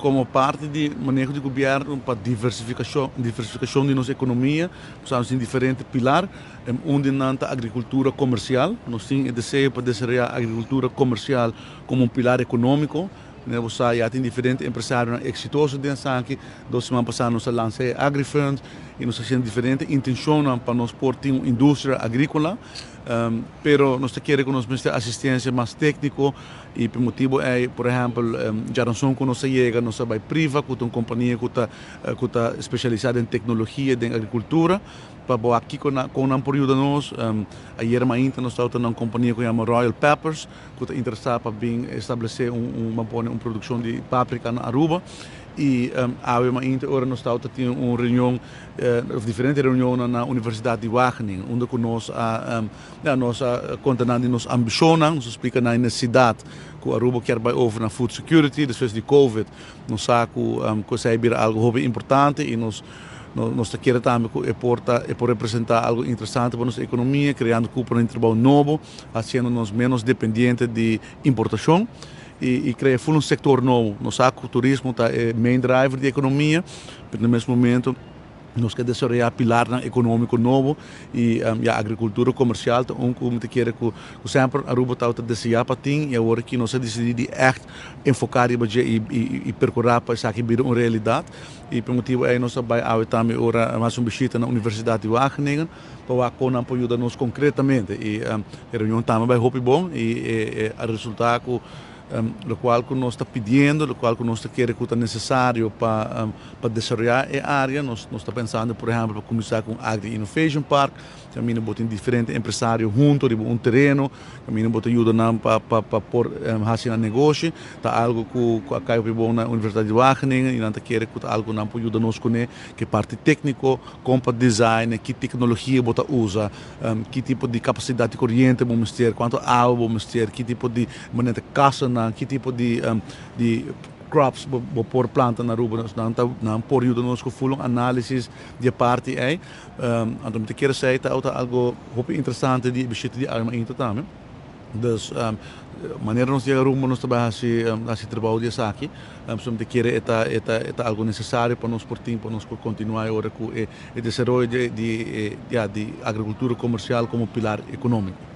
como parte do manejo do governo para diversificação, diversificação de nossa economia, estamos em diferentes pilares, um de a agricultura comercial, nós temos o desejo para desenvolver a agricultura comercial como um pilar econômico, né, você já tem diferentes empresários exitosos dentro aqui, duas semanas passadas nós lançamos AgriFund e nós temos diferentes intenções para nós pôr uma indústria agrícola, um, pero nós queremos que nós assistência mais técnica e por motivo é, por exemplo, um, já não são que nós chega, nós vai priva com uma companhia que está que está especializada em tecnologia, em agricultura, para aqui com com um período nós, um, a Yerma Inter nós estamos uma companhia que chama Royal Peppers, que está interessada para bem estabelecer um, uma, uma produção de páprica na Aruba e um, há uma hora nós tendo uma reunião, uh, diferente reunião na Universidade de Wageningen, onde nós a, um, a condenando nos ambiciona, nos explica na necessidade que a Aruba quer vai over na food security, depois de Covid, nós que um, que é algo importante e nós nós queremos também porta é por representar algo interessante para nossa economia, criando cúpula de trabalho novo, fazendo-nos menos dependentes de importação e, e criar um setor novo. Nós que o turismo tá, é main driver da economia, mas no mesmo momento nós queremos desenvolver pilar econômico novo e um, a agricultura comercial. Um como te quer que sempre a Aruba está a desejar para ti e agora que nós decidimos echt enfocar e, e, e, e percorrer para isso aqui vir uma realidade. E por motivo é nós vai ao também ora mais um visita na Universidade de Wageningen para com ajuda nos concretamente. E um, a reunião também vai hope bom e, e, e o resultado um, lo qual que nós está pedindo, o qual que nós quer que é necessário para um, para desenvolver a área. Nós nós está pensando, por exemplo, para começar com Agri Innovation Park, caminho botar diferentes empresários juntos, um terreno, caminho botar ajuda para para para pôr um, negócio. Tá algo que que acaba bom na Universidade de Wageningen e não quer que algo não pode ajudar nós com que parte técnico, como design, que tecnologia bota usa, um, que tipo de capacidade de corrente vamos ter, quanto água vamos ter, que tipo de maneira de caça que tipo de um, de crops vou pôr planta na rua tá não por isso nós que fulam análise de parte é um, então te quero dizer tá algo muito interessante de bicho de arma into também dus um, maneira nós chegar rumo nós trabalhar assim um, assim trabalho de aqui um, se te quer eta eta eta algo necessário para nós por tempo para nós continuar agora com o desenvolvimento de, de, de, de agricultura comercial como pilar econômico